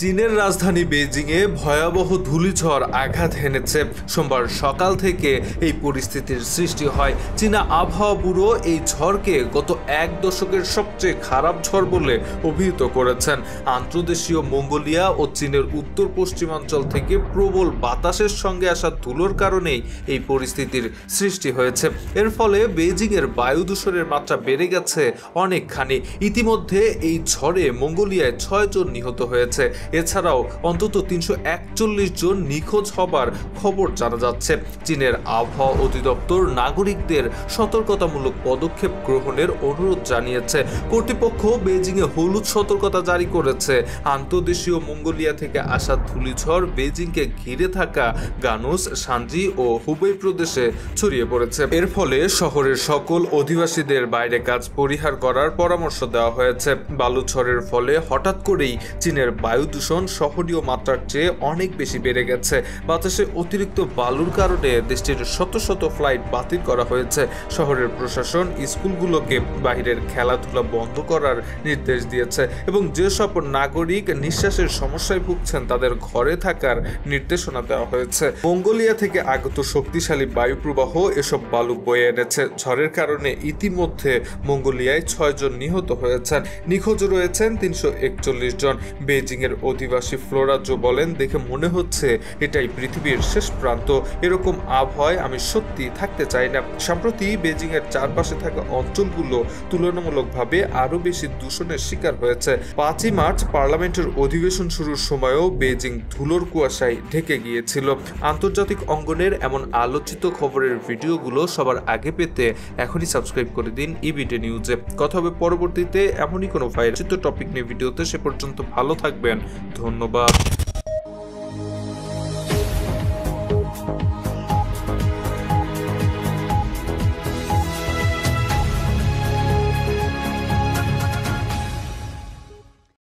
চীনের রাজধানী বেজিংয়ে ভয়াবহ ধূলিঝড় আঘাত হেনেছে। সোমবার সকাল থেকে এই পরিস্থিতির সৃষ্টি হয়। চীনা আবহাওয়া ব্যুরো এই ঝড়কে গত এক দশকের সবচেয়ে খারাপ ঝড় বলে অভিহিত করেছেন। আন্তর্দেশীয় মঙ্গোলিয়া ও চীনের উত্তর পশ্চিমাঞ্চল থেকে প্রবল বাতাসের সঙ্গে আসা ধুলোর কারণেই এই পরিস্থিতির সৃষ্টি হয়েছে। এর ফলে বেজিংয়ের বায়ু দূষণের মাত্রা বেড়ে গেছে অনেকখানি। ইতিমধ্যে এই ঝড়ে মঙ্গোলিয়ায় ছয় জন নিহত হয়েছে। এছাড়াও অন্তত তিনশো একচল্লিশ জন নিখোঁজ হবার খবর জানা যাচ্ছে। চীনের আবহাওয়া অধিদপ্তর নাগরিকদের সতর্কতামূলক পদক্ষেপ গ্রহণের অনুরোধ জানিয়েছে। কর্তৃপক্ষ বেজিংয়ে হলুদ সতর্কতা জারি করেছে। আন্তর্দেশীয় মঙ্গোলিয়া থেকে আসা ধূলিঝড় বেজিংকে ঘিরে থাকা গানুস, সানজি ও হুবেই প্রদেশে ছড়িয়ে পড়েছে। এর ফলে শহরের সকল অধিবাসীদের বাইরে কাজ পরিহার করার পরামর্শ দেওয়া হয়েছে। বালুঝড়ের ফলে হঠাৎ করেই চীনের বায়ু দূষণ সহনীয় মাত্রার চেয়ে অনেক বেশি বেড়ে গেছে। বাতাসে অতিরিক্ত বালুর কারণে দেশটির শত শত ফ্লাইট বাতিল করা হয়েছে। শহরের প্রশাসন স্কুলগুলোকে বাহিরের খেলাধুলা বন্ধ করার নির্দেশ দিয়েছে এবং যেসব নাগরিক নিঃশ্বাসের সমস্যায় ভুগছেন তাদের ঘরে থাকার নির্দেশনা দেওয়া হয়েছে। মঙ্গোলিয়া থেকে আগত শক্তিশালী বায়ু প্রবাহ এসব বালু বয়ে এনেছে। ঝড়ের কারণে ইতিমধ্যে মঙ্গোলিয়ায় ছয়জন নিহত হয়েছেন। নিখোঁজ রয়েছেন তিনশো একচল্লিশ জন। বেজিং এর অধিবাসী ফ্লোরাজো বলেন, দেখে মনে হচ্ছে এটাই পৃথিবীর শেষ প্রান্ত। এরকম আবহাওয়ায় আমি সত্যি থাকতে চাই না। সম্প্রতি বেজিং এর চারপাশে থাকা অঞ্চলগুলো তুলনামূলকভাবে আরও বেশি দূষণের শিকার হয়েছে। পাঁচই মার্চ পার্লামেন্টের অধিবেশন শুরুর সময়ও বেজিং ধুলোর কুয়াশায় ঢেকে গিয়েছিল। আন্তর্জাতিক অঙ্গনের এমন আলোচিত খবরের ভিডিওগুলো সবার আগে পেতে এখনই সাবস্ক্রাইব করে দিন ইবিটে নিউজে। কথা হবে পরবর্তীতে, এমনই কোনো ভাইরাচিত টপিক নিয়ে ভিডিওতে সে পর্যন্ত ভালো থাকবেন। ধন্যবাদ।